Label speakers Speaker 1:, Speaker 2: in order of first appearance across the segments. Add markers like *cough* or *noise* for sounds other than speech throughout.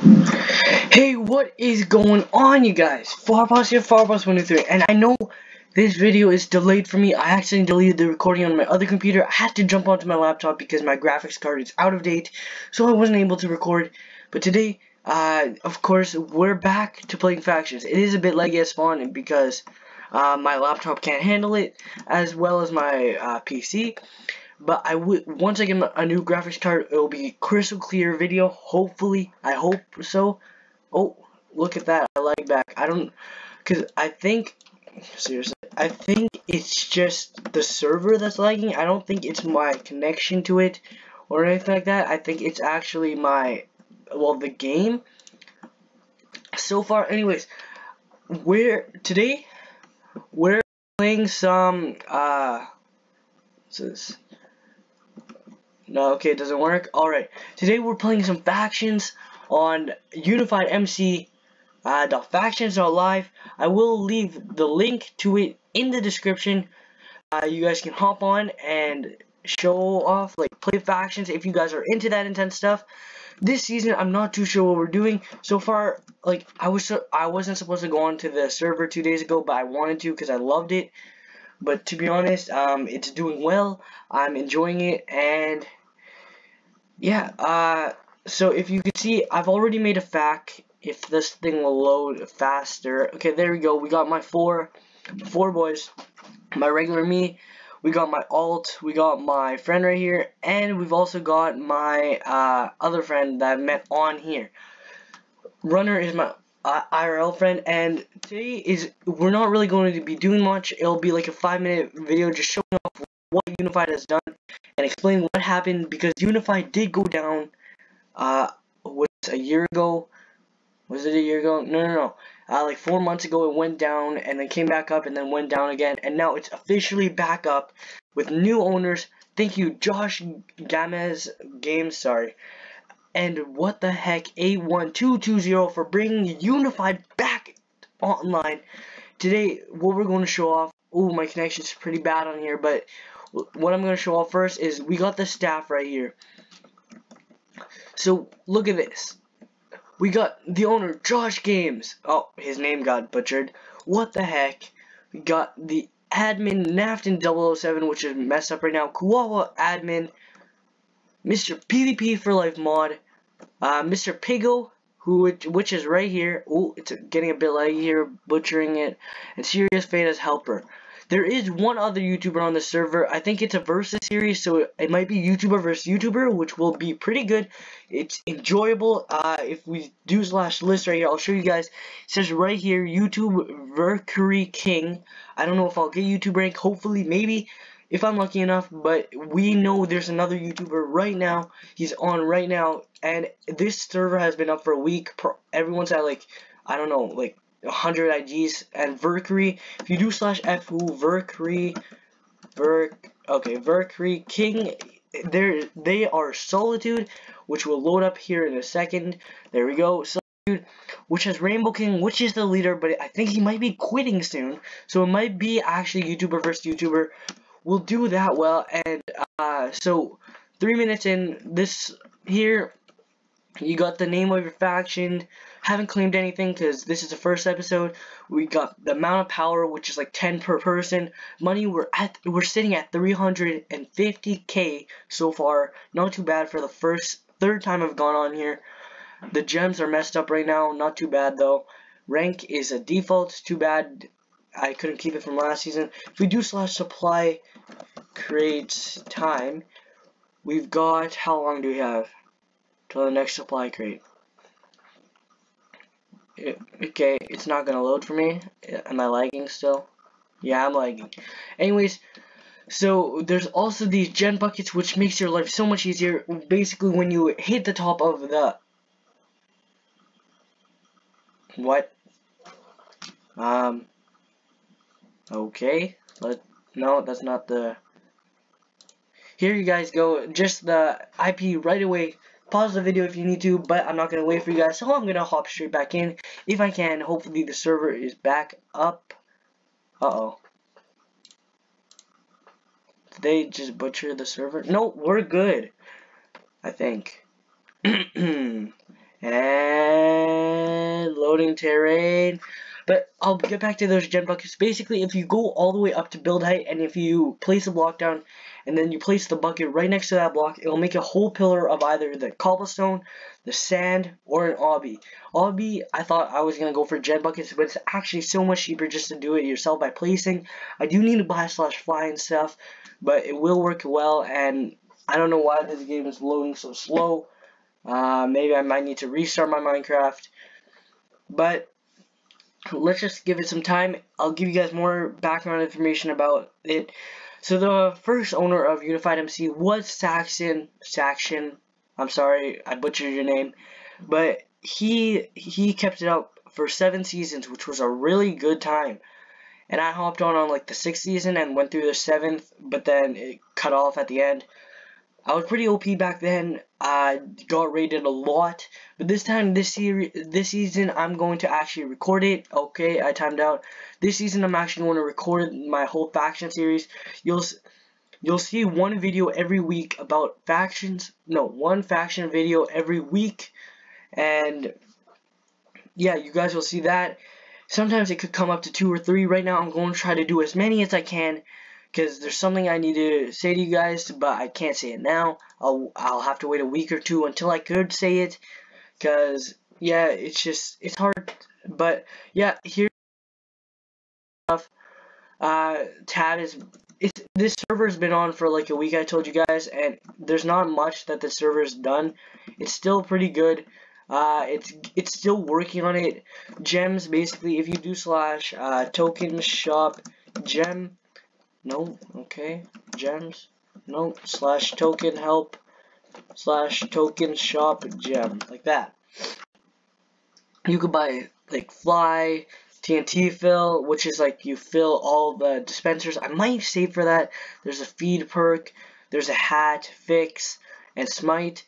Speaker 1: Hey, what is going on, you guys? Farpos here, Farpos123, and I know this video is delayed for me. I accidentally deleted the recording on my other computer. I had to jump onto my laptop because my graphics card is out of date, so I wasn't able to record. But today, uh, of course, we're back to playing factions. It is a bit laggy at spawn because uh, my laptop can't handle it, as well as my uh, PC. But I would once I get a new graphics card, it will be crystal clear video. Hopefully, I hope so. Oh, look at that! I like back. I don't, cause I think seriously, I think it's just the server that's lagging. I don't think it's my connection to it or anything like that. I think it's actually my well the game. So far, anyways, we're today we're playing some uh. What's this? No, okay, it doesn't work. Alright, today we're playing some factions on Unified MC uh, the factions are live. I will leave the link to it in the description. Uh, you guys can hop on and show off, like play factions if you guys are into that intense stuff. This season, I'm not too sure what we're doing. So far, like I was, I wasn't supposed to go on to the server two days ago, but I wanted to because I loved it. But to be honest, um, it's doing well. I'm enjoying it, and yeah, uh, so if you can see, I've already made a fac. If this thing will load faster. Okay, there we go. We got my four, four boys. My regular me. We got my alt. We got my friend right here. And we've also got my uh, other friend that I met on here. Runner is my uh, IRL friend. And today is, we're not really going to be doing much. It'll be like a five minute video just showing off what Unified has done and explain what happened because Unified did go down uh was a year ago? Was it a year ago? No no no. Uh, like four months ago it went down and then came back up and then went down again and now it's officially back up with new owners. Thank you Josh Gamez Games sorry. And what the heck A1220 for bringing Unified back online. Today what we're going to show off oh my connection's pretty bad on here but what I'm going to show off first is we got the staff right here. So, look at this. We got the owner, Josh Games. Oh, his name got butchered. What the heck? We got the admin, Nafton 007, which is messed up right now. Kuwawa admin. Mr. PvP for Life mod. Uh, Mr. Pigo, who which is right here. Oh, it's getting a bit laggy here, butchering it. And Serious Fate as helper. There is one other YouTuber on the server. I think it's a versus series, so it might be YouTuber versus YouTuber, which will be pretty good. It's enjoyable. Uh, if we do slash list right here, I'll show you guys. It says right here, YouTube Mercury King. I don't know if I'll get YouTube rank. Hopefully, maybe if I'm lucky enough, but we know there's another YouTuber right now. He's on right now, and this server has been up for a week. Everyone's at like, I don't know, like 100 IGs and Verkery. If you do slash FU Verkery, Ver okay, Verkery King, there they are Solitude, which will load up here in a second. There we go, Solitude, which has Rainbow King, which is the leader, but I think he might be quitting soon, so it might be actually YouTuber versus YouTuber. We'll do that well, and uh, so three minutes in this here, you got the name of your faction haven't claimed anything because this is the first episode. We got the amount of power, which is like 10 per person. Money, we're at we're sitting at 350k so far. Not too bad for the first third time I've gone on here. The gems are messed up right now. Not too bad though. Rank is a default. Too bad I couldn't keep it from last season. If we do slash supply crates time, we've got how long do we have till the next supply crate? okay, it's not gonna load for me. Am I lagging still? Yeah, I'm lagging. Anyways, so there's also these gen buckets which makes your life so much easier. Basically, when you hit the top of the what? Um. Okay. Let no, that's not the. Here you guys go. Just the IP right away pause the video if you need to, but I'm not going to wait for you guys, so I'm going to hop straight back in. If I can, hopefully the server is back up. Uh-oh. Did they just butcher the server? No, we're good. I think. *clears throat* and loading terrain. But I'll get back to those gen buckets. Basically, if you go all the way up to build height, and if you place a block down, and then you place the bucket right next to that block, it'll make a whole pillar of either the cobblestone, the sand, or an obby. Obby, I thought I was going to go for gen buckets, but it's actually so much cheaper just to do it yourself by placing. I do need to buy slash fly and stuff, but it will work well, and I don't know why this game is loading so slow. Uh, maybe I might need to restart my Minecraft. But let's just give it some time. I'll give you guys more background information about it. So the first owner of Unified MC was Saxon. Saxon. I'm sorry, I butchered your name. But he he kept it up for seven seasons, which was a really good time. And I hopped on on like the sixth season and went through the seventh, but then it cut off at the end. I was pretty OP back then. I got rated a lot, but this time, this series, this season, I'm going to actually record it. Okay, I timed out. This season, I'm actually going to record my whole faction series. You'll you'll see one video every week about factions. No, one faction video every week, and yeah, you guys will see that. Sometimes it could come up to two or three. Right now, I'm going to try to do as many as I can because there's something I need to say to you guys, but I can't say it now. I'll I'll have to wait a week or two until I could say it, because yeah, it's just it's hard. But yeah, here stuff. Uh, Tad is it's this server's been on for like a week. I told you guys, and there's not much that the server's done. It's still pretty good. Uh, it's it's still working on it. Gems basically, if you do slash uh, token shop gem no, okay. Gems. No, slash token help slash token shop gem. Like that. You could buy like fly, TNT fill, which is like you fill all the dispensers. I might save for that. There's a feed perk, there's a hat, fix, and smite.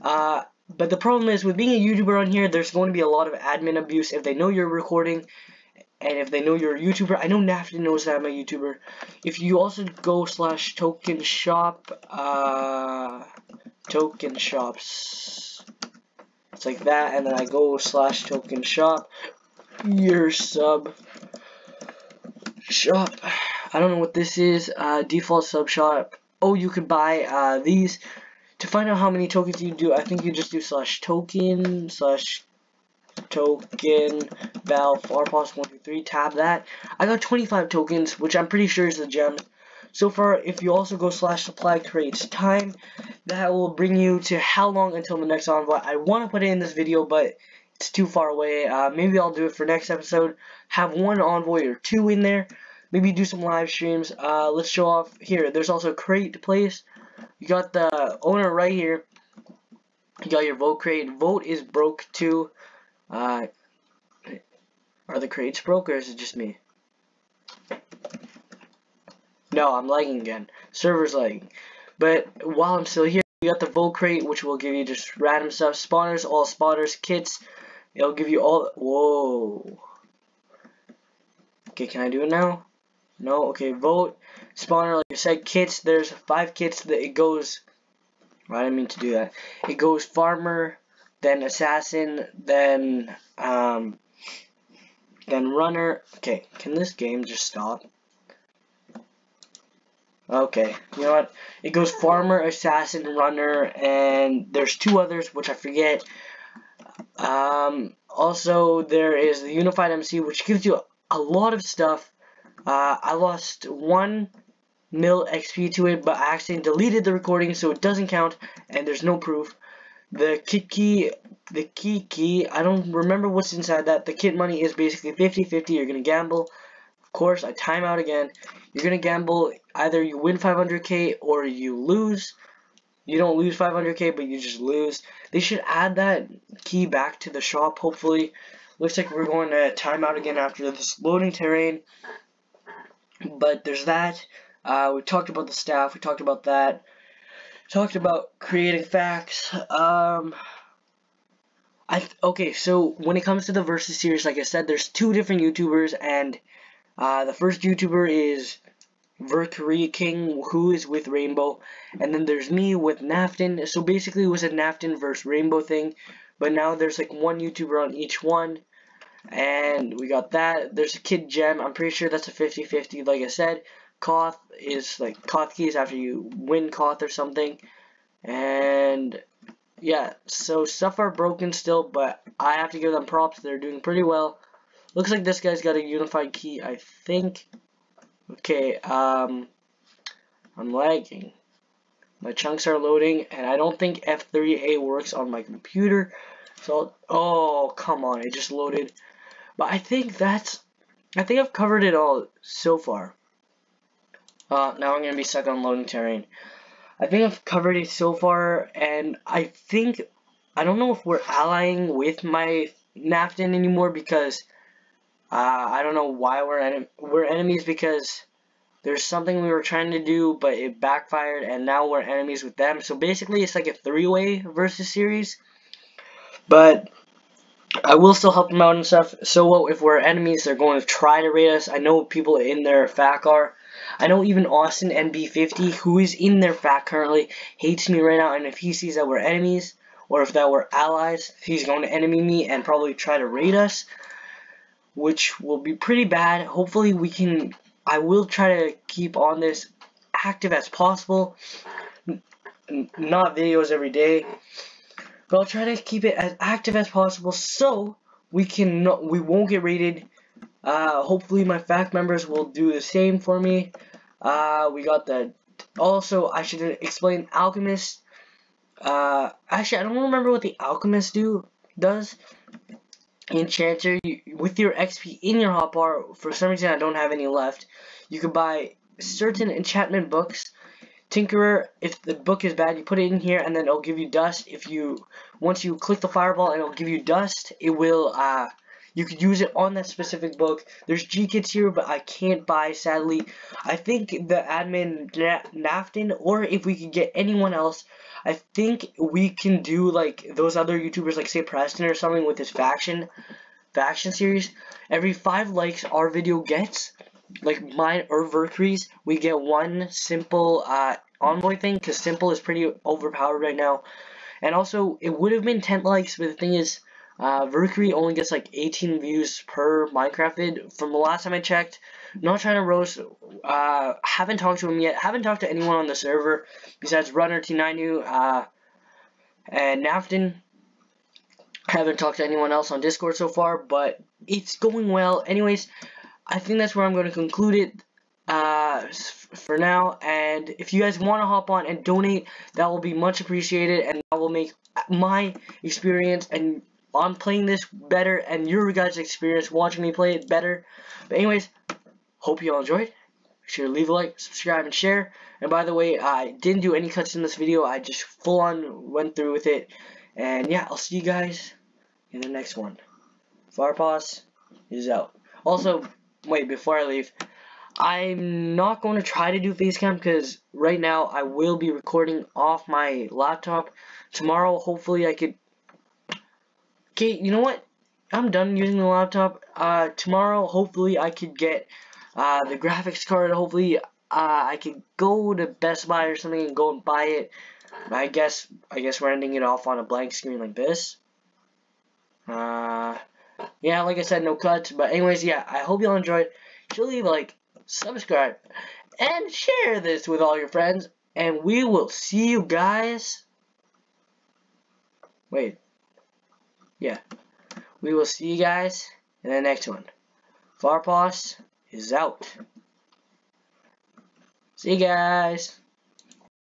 Speaker 1: Uh, but the problem is with being a YouTuber on here, there's going to be a lot of admin abuse if they know you're recording and if they know you're a YouTuber, I know Nafton knows that I'm a YouTuber. If you also go slash token shop, uh, token shops, it's like that, and then I go slash token shop, your sub shop. I don't know what this is. Uh, default sub shop. Oh, you could buy uh, these. To find out how many tokens you do, I think you just do slash token slash token valve farpos 123 tab that. I got 25 tokens which i'm pretty sure is the gem. So far if you also go slash supply crates time that will bring you to how long until the next envoy. I want to put it in this video but it's too far away. Uh, maybe i'll do it for next episode. Have one envoy or two in there. Maybe do some live streams. Uh, let's show off here. There's also crate place. You got the owner right here. You got your vote crate vote is broke too uh, are the crates broke or is it just me? No, I'm lagging again. Server's lagging. But while I'm still here, you got the Vote Crate, which will give you just random stuff. Spawners, all spotters, kits. It'll give you all... Whoa. Okay, can I do it now? No? Okay, vote. Spawner, like I said, kits. There's five kits that it goes... I didn't mean to do that. It goes Farmer, then assassin, then um, then runner. Okay, can this game just stop? Okay, you know what? It goes farmer, assassin, runner, and there's two others which I forget. Um, also, there is the unified MC, which gives you a lot of stuff. Uh, I lost one mil XP to it, but I actually deleted the recording, so it doesn't count, and there's no proof. The kit key, the key key, I don't remember what's inside that. The kit money is basically 50-50. You're going to gamble. Of course, I time out again. You're going to gamble. Either you win 500k or you lose. You don't lose 500k, but you just lose. They should add that key back to the shop, hopefully. Looks like we're going to time out again after this loading terrain. But there's that. Uh, we talked about the staff. We talked about that talked about creating facts. Um, I okay, so when it comes to the versus series, like I said, there's two different YouTubers, and uh, the first YouTuber is Verkery King, who is with Rainbow, and then there's me with Naftin. So basically, it was a Naftin versus Rainbow thing, but now there's like one YouTuber on each one. And we got that. There's a kid gem. I'm pretty sure that's a 50-50. Like I said, Koth is like Koth keys after you win Koth or something. And yeah, so stuff are broken still, but I have to give them props. They're doing pretty well. Looks like this guy's got a unified key, I think. Okay, um, I'm lagging. My chunks are loading, and I don't think F3A works on my computer. So, oh, come on, it just loaded. But I think that's, I think I've covered it all so far. Uh, now I'm going to be stuck on loading terrain. I think I've covered it so far, and I think, I don't know if we're allying with my Naftin anymore because, uh, I don't know why we're, en we're enemies because there's something we were trying to do, but it backfired, and now we're enemies with them. So basically, it's like a three-way versus series. But I will still help them out and stuff. So if we're enemies, they're going to try to raid us. I know people in their FAC are. I know even Austin NB50, who is in their FAC currently, hates me right now. And if he sees that we're enemies, or if that we're allies, he's going to enemy me and probably try to raid us. Which will be pretty bad. Hopefully we can I will try to keep on this active as possible. Not videos every day. But I'll try to keep it as active as possible so we can not, we won't get raided. Uh, hopefully my FAC members will do the same for me. Uh, we got the also I should explain alchemist. Uh, actually I don't remember what the alchemist do does enchanter you, with your XP in your hotbar. For some reason, I don't have any left. You can buy certain enchantment books. Tinkerer, if the book is bad, you put it in here, and then it'll give you dust. If you once you click the fireball, and it'll give you dust. It will uh, you could use it on that specific book. There's G kits here, but I can't buy sadly. I think the admin Naftin, or if we could get anyone else I think we can do like those other YouTubers like say Preston or something with his faction faction series. Every five likes our video gets, like mine or Valkyrie's, we get one simple uh, envoy thing because simple is pretty overpowered right now. And also, it would have been 10 likes, but the thing is, uh, Valkyrie only gets like 18 views per Minecraft vid from the last time I checked. Not trying to roast. Uh, haven't talked to him yet. Haven't talked to anyone on the server besides Runner T9U uh, and Naftin. Haven't talked to anyone else on Discord so far, but it's going well. Anyways, I think that's where I'm going to conclude it uh, for now. And if you guys want to hop on and donate, that will be much appreciated, and that will make my experience and on playing this better and your guys' experience watching me play it better. But anyways, Hope you all enjoyed. Make sure to leave a like, subscribe, and share. And by the way, I didn't do any cuts in this video. I just full on went through with it. And yeah, I'll see you guys in the next one. Farpos is out. Also, wait, before I leave, I'm not going to try to do facecam because right now I will be recording off my laptop. Tomorrow, hopefully I could... Okay, you know what? I'm done using the laptop. Uh, tomorrow, hopefully I could get uh, the graphics card, hopefully, uh, I can go to Best Buy or something and go and buy it. I guess, I guess we're ending it off on a blank screen like this. Uh, yeah, like I said, no cuts. But anyways, yeah, I hope y'all enjoyed. A like, subscribe, and share this with all your friends. And we will see you guys. Wait. Yeah. We will see you guys in the next one. Farpos is out. See you guys.